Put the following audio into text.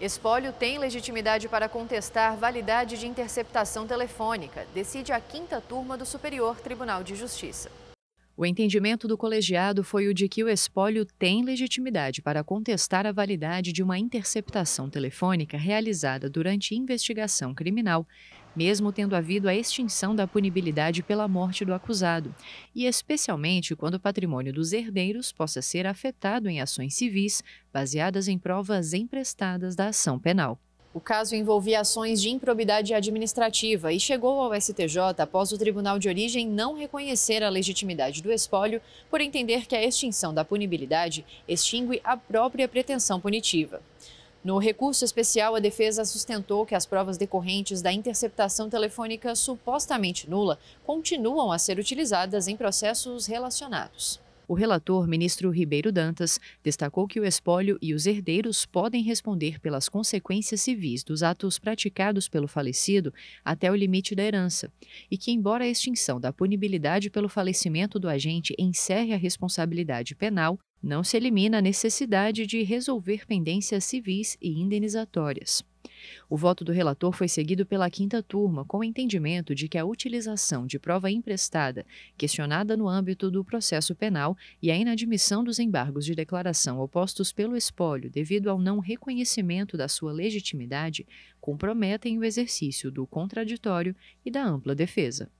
Espólio tem legitimidade para contestar validade de interceptação telefônica, decide a quinta turma do Superior Tribunal de Justiça. O entendimento do colegiado foi o de que o espólio tem legitimidade para contestar a validade de uma interceptação telefônica realizada durante investigação criminal, mesmo tendo havido a extinção da punibilidade pela morte do acusado, e especialmente quando o patrimônio dos herdeiros possa ser afetado em ações civis baseadas em provas emprestadas da ação penal. O caso envolvia ações de improbidade administrativa e chegou ao STJ após o Tribunal de Origem não reconhecer a legitimidade do espólio por entender que a extinção da punibilidade extingue a própria pretensão punitiva. No recurso especial, a defesa sustentou que as provas decorrentes da interceptação telefônica supostamente nula continuam a ser utilizadas em processos relacionados. O relator, ministro Ribeiro Dantas, destacou que o espólio e os herdeiros podem responder pelas consequências civis dos atos praticados pelo falecido até o limite da herança, e que, embora a extinção da punibilidade pelo falecimento do agente encerre a responsabilidade penal, não se elimina a necessidade de resolver pendências civis e indenizatórias. O voto do relator foi seguido pela quinta turma, com o entendimento de que a utilização de prova emprestada, questionada no âmbito do processo penal, e a inadmissão dos embargos de declaração opostos pelo espólio devido ao não reconhecimento da sua legitimidade comprometem o exercício do contraditório e da ampla defesa.